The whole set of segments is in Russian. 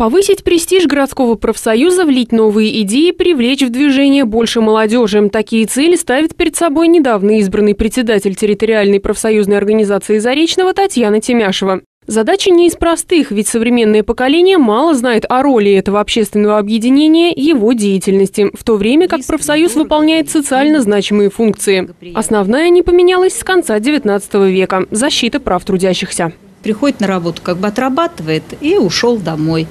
Повысить престиж городского профсоюза, влить новые идеи, привлечь в движение больше молодежи. Такие цели ставит перед собой недавно избранный председатель территориальной профсоюзной организации Заречного Татьяна Темяшева. Задача не из простых, ведь современное поколение мало знает о роли этого общественного объединения, его деятельности, в то время как профсоюз выполняет социально значимые функции. Основная не поменялась с конца XIX века – защита прав трудящихся приходит на работу, как бы отрабатывает и ушел домой.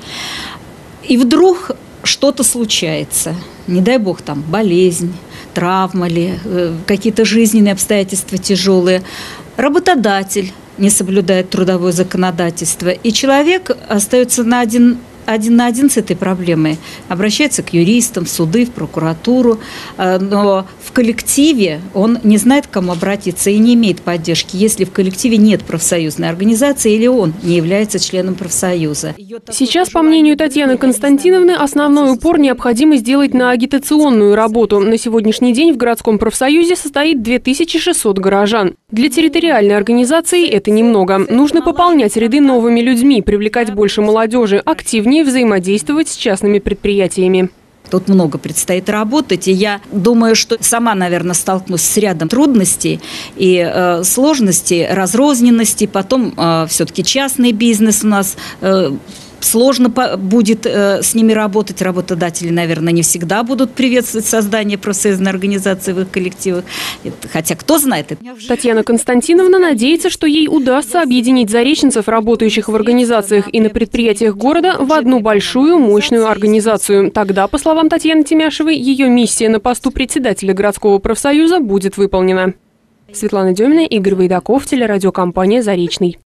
И вдруг что-то случается. Не дай бог там болезнь, травма ли, э, какие-то жизненные обстоятельства тяжелые. Работодатель не соблюдает трудовое законодательство, и человек остается на один один на один с этой проблемой, обращается к юристам, в суды, в прокуратуру, э, но в коллективе он не знает, к кому обратиться и не имеет поддержки, если в коллективе нет профсоюзной организации или он не является членом профсоюза. Сейчас, по мнению Татьяны Константиновны, основной упор необходимо сделать на агитационную работу. На сегодняшний день в городском профсоюзе состоит 2600 горожан. Для территориальной организации это немного. Нужно пополнять ряды новыми людьми, привлекать больше молодежи, активнее эффективнее взаимодействовать с частными предприятиями. Тут много предстоит работать, и я думаю, что сама, наверное, столкнусь с рядом трудностей и э, сложностей, разрозненности. Потом э, все-таки частный бизнес у нас э, сложно будет э, с ними работать. Работодатели, наверное, не всегда будут приветствовать создание профсоюзной организации в их коллективах. Хотя кто знает. Татьяна Константиновна надеется, что ей удастся объединить зареченцев, работающих в организациях и на предприятиях города, в одну большую мощную организацию. Тогда, по словам Татьяны Тимяшевой, ее миссия на посту председателя городского профсоюза будет выполнена. Светлана Демина, Игорь Вайдаков, телерадиокомпания «Заречный».